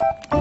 Oh.